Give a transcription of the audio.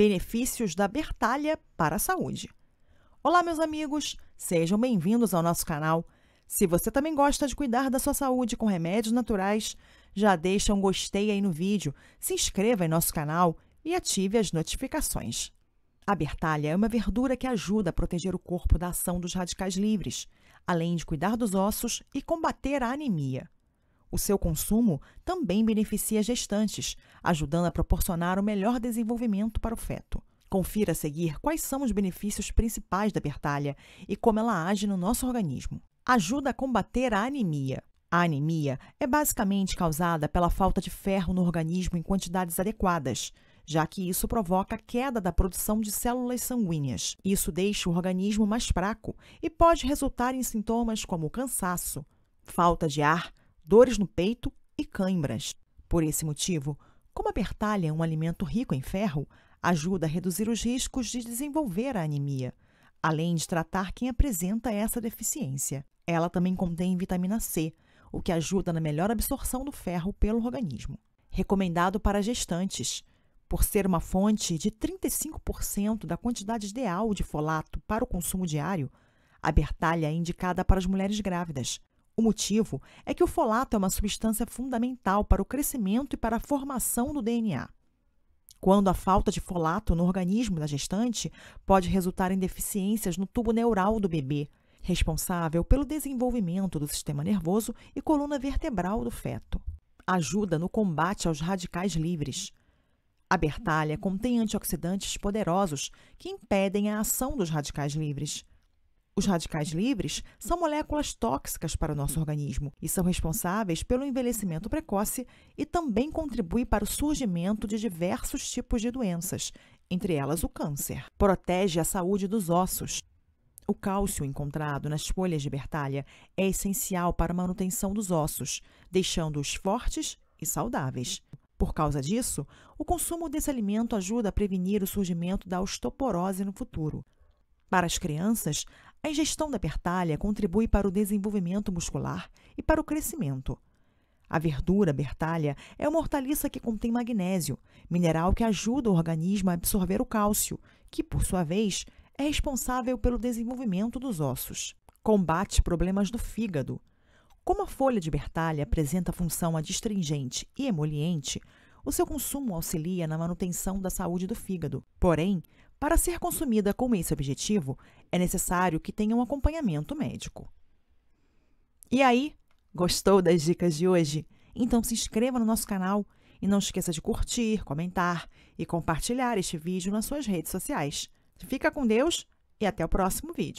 Benefícios da Bertalha para a saúde. Olá, meus amigos! Sejam bem-vindos ao nosso canal. Se você também gosta de cuidar da sua saúde com remédios naturais, já deixa um gostei aí no vídeo, se inscreva em nosso canal e ative as notificações. A bertalha é uma verdura que ajuda a proteger o corpo da ação dos radicais livres, além de cuidar dos ossos e combater a anemia. O seu consumo também beneficia gestantes, ajudando a proporcionar o melhor desenvolvimento para o feto. Confira a seguir quais são os benefícios principais da bertalha e como ela age no nosso organismo. Ajuda a combater a anemia. A anemia é basicamente causada pela falta de ferro no organismo em quantidades adequadas, já que isso provoca a queda da produção de células sanguíneas. Isso deixa o organismo mais fraco e pode resultar em sintomas como cansaço, falta de ar, dores no peito e cãibras. Por esse motivo, como a bertalha é um alimento rico em ferro, ajuda a reduzir os riscos de desenvolver a anemia, além de tratar quem apresenta essa deficiência. Ela também contém vitamina C, o que ajuda na melhor absorção do ferro pelo organismo. Recomendado para gestantes, por ser uma fonte de 35% da quantidade ideal de folato para o consumo diário, a bertalha é indicada para as mulheres grávidas. O motivo é que o folato é uma substância fundamental para o crescimento e para a formação do DNA. Quando há falta de folato no organismo da gestante, pode resultar em deficiências no tubo neural do bebê, responsável pelo desenvolvimento do sistema nervoso e coluna vertebral do feto. Ajuda no combate aos radicais livres. A bertalha contém antioxidantes poderosos que impedem a ação dos radicais livres. Os radicais livres são moléculas tóxicas para o nosso organismo e são responsáveis pelo envelhecimento precoce e também contribuem para o surgimento de diversos tipos de doenças, entre elas o câncer. Protege a saúde dos ossos. O cálcio encontrado nas folhas de bertalha é essencial para a manutenção dos ossos, deixando-os fortes e saudáveis. Por causa disso, o consumo desse alimento ajuda a prevenir o surgimento da osteoporose no futuro. Para as crianças, a ingestão da bertalha contribui para o desenvolvimento muscular e para o crescimento. A verdura bertalha é uma hortaliça que contém magnésio, mineral que ajuda o organismo a absorver o cálcio, que, por sua vez, é responsável pelo desenvolvimento dos ossos. Combate problemas do fígado. Como a folha de bertalha apresenta função adstringente e emoliente, o seu consumo auxilia na manutenção da saúde do fígado. Porém, para ser consumida com esse objetivo, é necessário que tenha um acompanhamento médico. E aí, gostou das dicas de hoje? Então se inscreva no nosso canal e não esqueça de curtir, comentar e compartilhar este vídeo nas suas redes sociais. Fica com Deus e até o próximo vídeo.